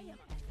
I am